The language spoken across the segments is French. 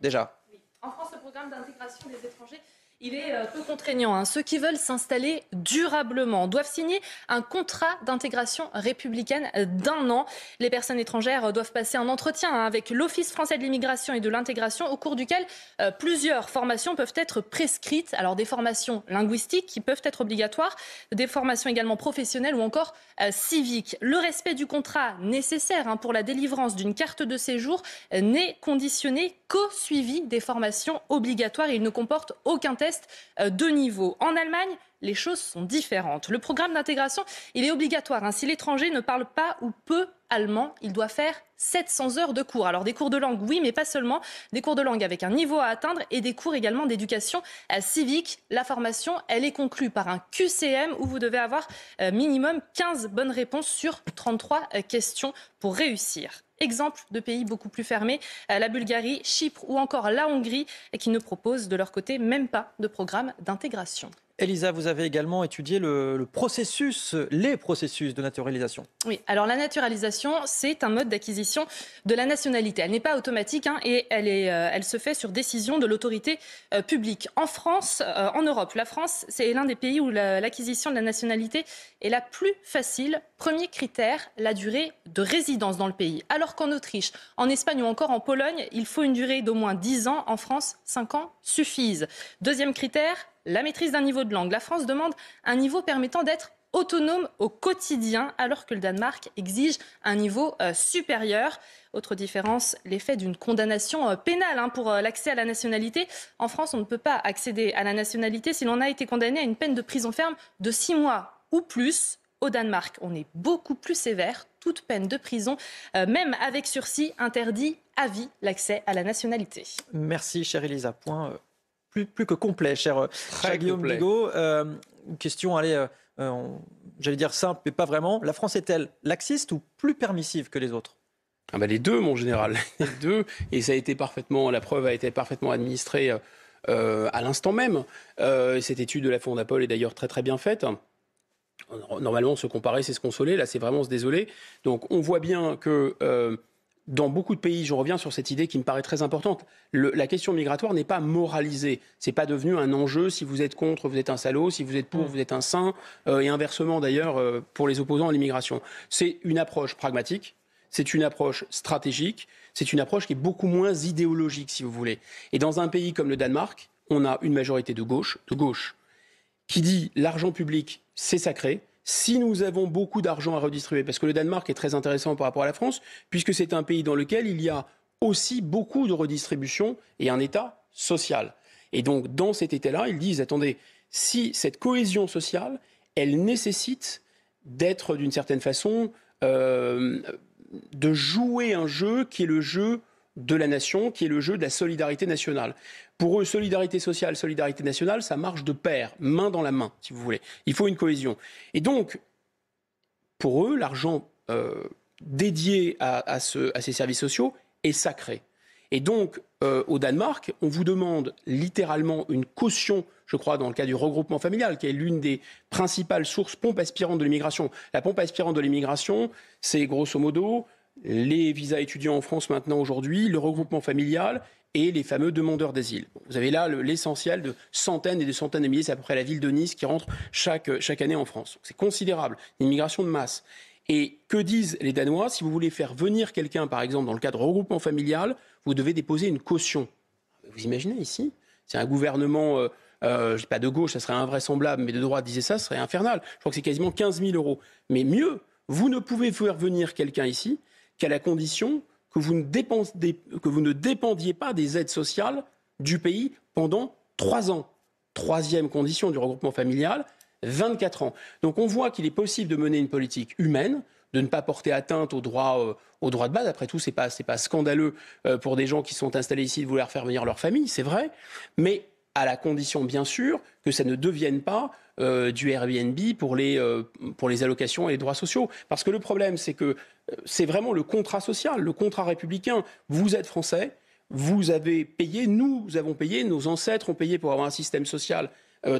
déjà. En France, le programme d'intégration des étrangers il est euh, peu contraignant. Hein. Ceux qui veulent s'installer durablement doivent signer un contrat d'intégration républicaine d'un an. Les personnes étrangères doivent passer un entretien hein, avec l'Office français de l'immigration et de l'intégration au cours duquel euh, plusieurs formations peuvent être prescrites. Alors des formations linguistiques qui peuvent être obligatoires, des formations également professionnelles ou encore euh, civiques. Le respect du contrat nécessaire hein, pour la délivrance d'une carte de séjour n'est conditionné qu'au suivi des formations obligatoires. Il ne comporte aucun test euh, de niveau. En Allemagne, les choses sont différentes. Le programme d'intégration, il est obligatoire. Hein. Si l'étranger ne parle pas ou peu allemand, il doit faire 700 heures de cours. Alors des cours de langue, oui, mais pas seulement. Des cours de langue avec un niveau à atteindre et des cours également d'éducation euh, civique. La formation, elle est conclue par un QCM où vous devez avoir euh, minimum 15 bonnes réponses sur 33 questions pour réussir. Exemple de pays beaucoup plus fermés, euh, la Bulgarie, Chypre ou encore la Hongrie, qui ne proposent de leur côté même pas de programme d'intégration. Elisa, vous avez également étudié le, processus, les processus de naturalisation. Oui, alors la naturalisation, c'est un mode d'acquisition de la nationalité. Elle n'est pas automatique hein, et euh, elle se fait sur décision de l'autorité euh, publique. En France, euh, en Europe, la France, c'est l'un des pays où l'acquisition de la nationalité est la plus facile. Premier critère, la durée de résidence dans le pays. Alors qu'en Autriche, en Espagne ou encore en Pologne, il faut une durée d'au moins 10 ans. En France, 5 ans suffisent. Deuxième critère, la maîtrise d'un niveau de langue. La France demande un niveau permettant d'être autonome au quotidien, alors que le Danemark exige un niveau euh, supérieur. Autre différence, l'effet d'une condamnation euh, pénale hein, pour euh, l'accès à la nationalité. En France, on ne peut pas accéder à la nationalité si l'on a été condamné à une peine de prison ferme de six mois ou plus. Au Danemark, on est beaucoup plus sévère. Toute peine de prison, même avec sursis, interdit à vie l'accès à la nationalité. Merci, chère Elisa. Plus, que complet, cher, Guillaume Bigot. Euh, question, allez, euh, euh, j'allais dire simple, mais pas vraiment. La France est-elle laxiste ou plus permissive que les autres? Ah bah Les deux, mon général. Les deux. Et ça a été parfaitement, la preuve a été parfaitement administrée à l'instant même. cette étude de la Fondapol est d'ailleurs très très bien faite. Normalement, se comparer, c'est se consoler. Là, c'est vraiment se désoler. Donc, on voit bien que dans beaucoup de pays, je reviens sur cette idée qui me paraît très importante, la question migratoire n'est pas moralisée. C'est pas devenu un enjeu. Si vous êtes contre, vous êtes un salaud. Si vous êtes pour, mm. vous êtes un saint. Euh, et inversement d'ailleurs euh, pour les opposants à l'immigration. C'est une approche pragmatique. C'est une approche stratégique. C'est une approche qui est beaucoup moins idéologique, si vous voulez. Et dans un pays comme le Danemark, on a une majorité de gauche, de gauche, qui dit l'argent public, c'est sacré si nous avons beaucoup d'argent à redistribuer, parce que le Danemark est très intéressant par rapport à la France, puisque c'est un pays dans lequel il y a aussi beaucoup de redistribution et un État social. Et donc, dans cet État-là, ils disent, attendez, si cette cohésion sociale, elle nécessite d'être d'une certaine façon, euh, de jouer un jeu qui est le jeu de la nation, qui est le jeu de la solidarité nationale. Pour eux, solidarité sociale, solidarité nationale, ça marche de pair, main dans la main, si vous voulez. Il faut une cohésion. Et donc, pour eux, l'argent euh, dédié à, ces services sociaux est sacré. Et donc, euh, au Danemark, on vous demande littéralement une caution, je crois, dans le cas du regroupement familial, qui est l'une des principales sources pompe aspirante de l'immigration. La pompe aspirante de l'immigration, c'est grosso modo les visas étudiants en France maintenant aujourd'hui, le regroupement familial et les fameux demandeurs d'asile. Vous avez là l'essentiel de centaines et de centaines de milliers, c'est à peu près la ville de Nice qui rentre chaque, chaque année en France. C'est considérable, une de masse. Et que disent les Danois? Si vous voulez faire venir quelqu'un, par exemple, dans le cadre regroupement familial, vous devez déposer une caution. Vous imaginez ici? C'est un gouvernement, euh, euh, je dis pas de gauche, ça serait invraisemblable, mais de droite disait ça, ce serait infernal. Je crois que c'est quasiment 15 000 euros. Mais mieux, vous ne pouvez faire venir quelqu'un ici qu'à la condition que vous, ne dépendiez pas des aides sociales du pays pendant trois ans. Troisième condition du regroupement familial, 24 ans. Donc on voit qu'il est possible de mener une politique humaine, de ne pas porter atteinte aux droits, euh, aux droits de base. Après tout, ce n'est pas, pas scandaleux euh, pour des gens qui sont installés ici de vouloir faire venir leur famille, c'est vrai. Mais à la condition, bien sûr, que ça ne devienne pas euh, du Airbnb pour les, euh, pour les allocations et les droits sociaux. Parce que le problème, c'est que euh, c'est vraiment le contrat social, le contrat républicain. Vous êtes français, vous avez payé, nous avons payé, nos ancêtres ont payé pour avoir un système social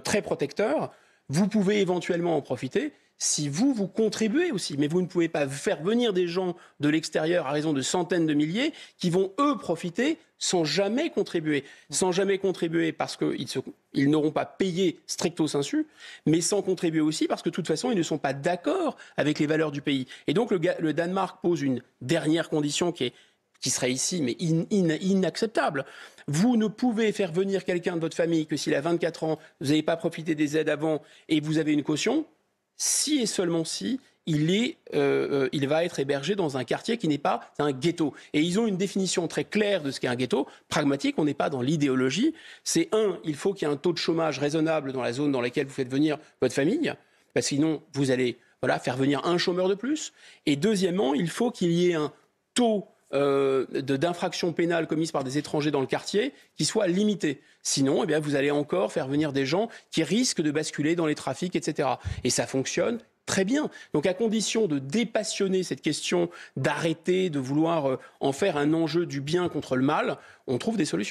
très protecteur. Vous pouvez éventuellement en profiter. Si vous, vous contribuez aussi. Mais vous ne pouvez pas faire venir des gens de l'extérieur à raison de centaines de milliers qui vont, eux, profiter sans jamais contribuer. Sans jamais contribuer parce qu'ils ils n'auront pas payé stricto sensu, mais sans contribuer aussi parce que de toute façon, ils ne sont pas d'accord avec les valeurs du pays. Et donc, le, Danemark pose une dernière condition qui est qui serait ici, mais inacceptable. Vous ne pouvez faire venir quelqu'un de votre famille que s'il a 24 ans, vous n'avez pas profité des aides avant et vous avez une caution, si et seulement si il, est, euh, euh, il va être hébergé dans un quartier qui n'est pas un ghetto. Et ils ont une définition très claire de ce qu'est un ghetto, pragmatique, on n'est pas dans l'idéologie. C'est un, il faut qu'il y ait un taux de chômage raisonnable dans la zone dans laquelle vous faites venir votre famille, parce que sinon vous allez voilà, faire venir un chômeur de plus. Et deuxièmement, il faut qu'il y ait un taux euh, d'infractions pénales commises par des étrangers dans le quartier qui soit limité. Sinon, eh bien, vous allez encore faire venir des gens qui risquent de basculer dans les trafics, etc. Et ça fonctionne très bien. Donc à condition de dépassionner cette question, d'arrêter de vouloir euh, en faire un enjeu du bien contre le mal, on trouve des solutions.